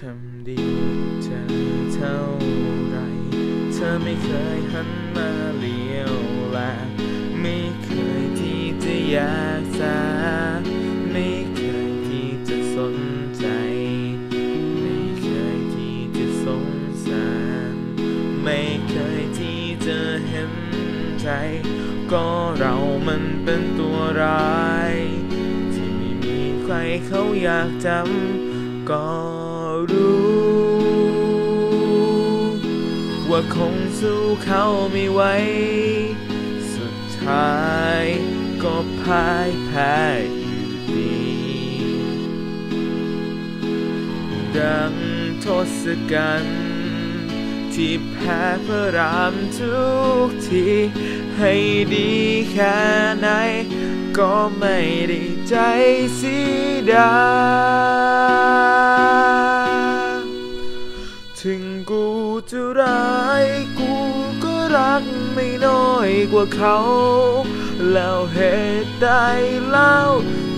ทำดีเธอเท่าไร เธอไม่เคยหันมาเลี้ยวแลไม่เคยที่จะอยากสาไม่เคยที่จะสนใจ ไม่เคยที่จะสงสาร ไม่เคยที่จะเห็นใจ ก็เรามันเป็นตัวร้าย ที่ไม่มีใครเขาอยากจำก็ คงสู้เขาไม่ไหว สุดท้ายก็พ่ายแพ้อยู่ดี ดังทศกัณฐ์ที่แพ้พระรามทุกที ให้ดีแค่ไหน ก็ไม่ได้ใจสีดา ถึงกูจะร้ายกู อยกว่าเขา แล้วเหตุใดเล่า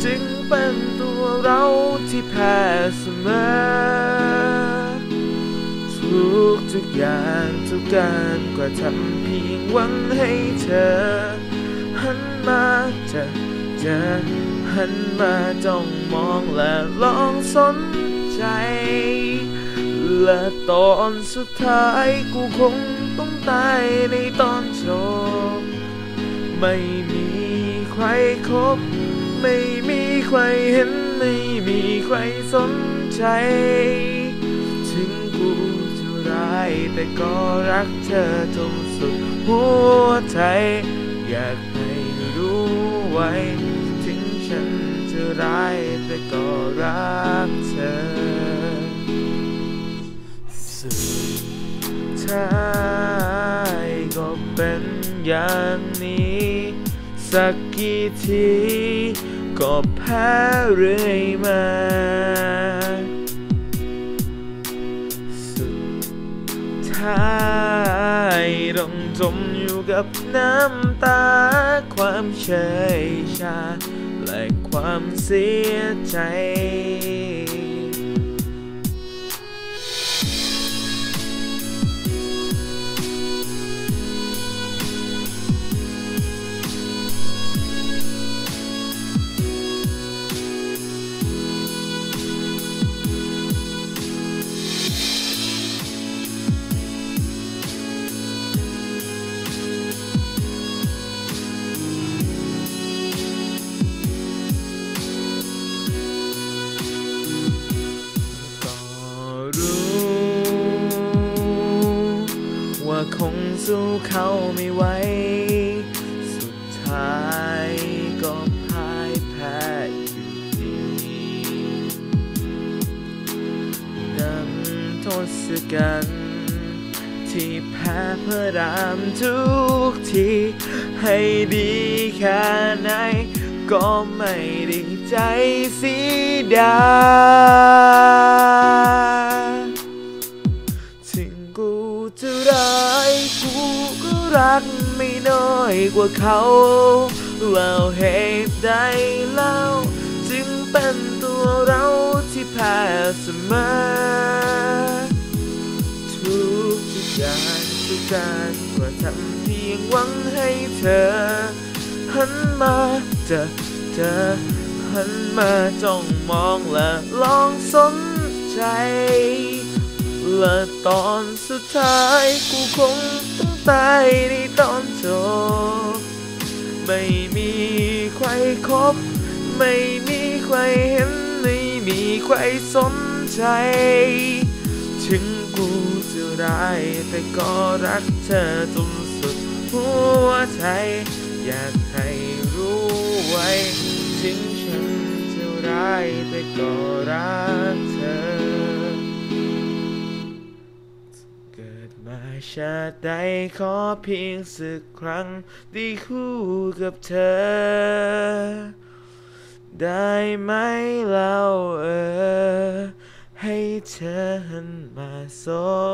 จึงเป็นตัวเราที่แพ้เสมอ ทุกทุกอย่างทุกการกระทำเพียงหวังให้เธอ หันมาจะจะหันมาจ้องมองและลองสนใจ และตอนสุดท้ายกูคงต้องตายในตอน จบ ไม่มีใครครบไม่มีใครเห็น ไม่มีใครสนใจ ถึงกูจะร้ายแต่ก็รักเธอจนสุดหัวใจ อยากให้รู้ไว้ ถึงฉันจะร้ายแต่ก็รักเธอ สุดท้าย อย่างนี้ สักกี่ทีก็แพ้เรื่อยมาสุดท้ายต้องจมอยู่กับน้ำตา ความเฉยชา และความเสียใจ คงสู้เขาไม่ไหว สุดท้ายก็พ่ายแพ้อยู่ดีดังทศกัณฐ์ที่แพ้เพระรามทุกที ให้ดีแค่ไหน ก็ไม่ได้ใจเสียดายถึงกู จะร้ายกูก็รักไม่น้อยกว่าเขาแล้วเหตุใดเล่าจึงเป็นตัวเราที่แพ้เสมอทุกทุกอย่างทุกการกระทำเพียงหวังให้เธอ หันมาเจะจะหันมาจ้องมองและลองสนใจ และตอนสุดท้ายกูคงต้องตายในตอนจบ ไม่มีใครครบ ไม่มีใครเห็น ไม่มีใครสนใจ ถึงกูจะร้ายแต่ก็รักเธอจนสุดหัวใจ อยากให้รู้ไว้ ถึงฉันจะร้ายแต่ก็รักเธอ มาชาติใดขอเพียงสักครั้งได้คู่กับเธอ ได้ไหมเล่าเออ ให้เธอหันมาสน